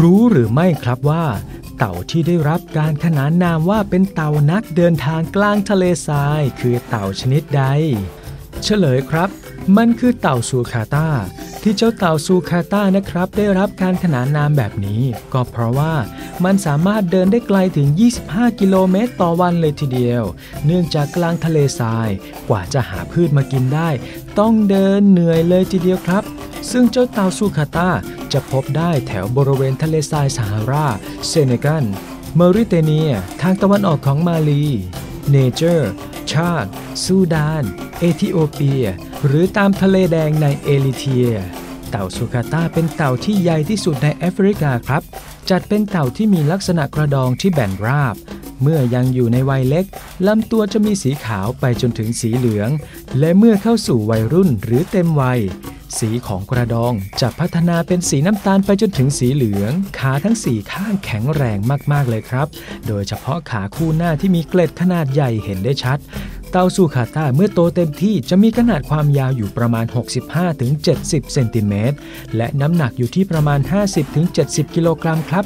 รู้หรือไม่ครับว่า เต่าที่ได้รับการขนานนามว่าเป็นเต่านักเดินทางกลางทะเลทราย คือเต่าชนิดใด เฉลยครับ มันคือเต่าซูคาตาที่เจ้าเต่าซูคาตานะครับ ได้รับการขนานนามแบบนี้ ก็เพราะว่ามันสามารถเดินได้ไกลถึง 25 กิโลเมตรต่อวันเลยทีเดียว เนื่องจากกลางทะเลทราย กว่าจะหาพืชมากินได้ ต้องเดินเหนื่อยเลยทีเดียวครับ ซึ่งเจ้าเต่าซูลคาต้าจะพบได้แถวบริเวณทะเลทรายซาฮารา เซเนกัลมอริเตเนีย ทางตะวันออกของมาลี ไนเจอร์ ชาดซูดาน เอธิโอเปีย หรือตามทะเลแดงในเอริเทรีย เต่าซูลคาต้าเป็นเต่าที่ใหญ่ที่สุดในแอฟริกาครับ จัดเป็นเต่าที่มีลักษณะกระดองที่แบนราบเมื่อยังอยู่ในวัยเล็ก ลำตัวจะมีสีขาวไปจนถึงสีเหลือง และเมื่อเข้าสู่วัยรุ่นหรือเต็มวัย สีของกระดองจะพัฒนาเป็นสีน้ำตาลไปจนถึงสีเหลือง ขาทั้งสี่ข้างแข็งแรงมากๆเลยครับ โดยเฉพาะขาคู่หน้าที่มีเกล็ดขนาดใหญ่เห็นได้ชัด เต่าซูคาตาเมื่อโตเต็มที่จะมีขนาดความยาวอยู่ประมาณ 65-70 เซนติเมตร และน้ำหนักอยู่ที่ประมาณ 50-70 กิโลกรัมครับ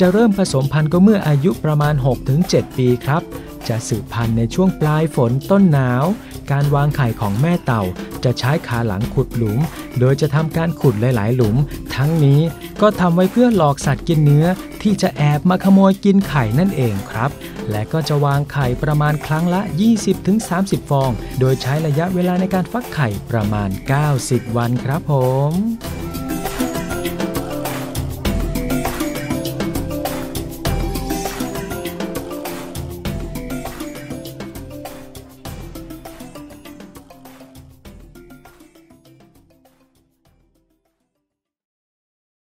จะเริ่มผสมพันธุ์ก็เมื่ออายุประมาณ 6-7 ปีครับ จะสืบพันธุ์ในช่วงปลายฝนต้นหนาว การวางไข่ของแม่เต่า จะใช้ขาหลังขุดหลุม โดยจะทำการขุดหลาย ๆ หลุม ทั้งนี้ก็ทำไว้เพื่อหลอกสัตว์กินเนื้อ ที่จะแอบมาขโมยกินไข่นั่นเองครับ และก็จะวางไข่ประมาณครั้งละ 20-30 ฟอง โดยใช้ระยะเวลาในการฟักไข่ประมาณ 90 วันครับผม